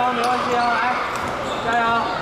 油，没问题啊，来，加油。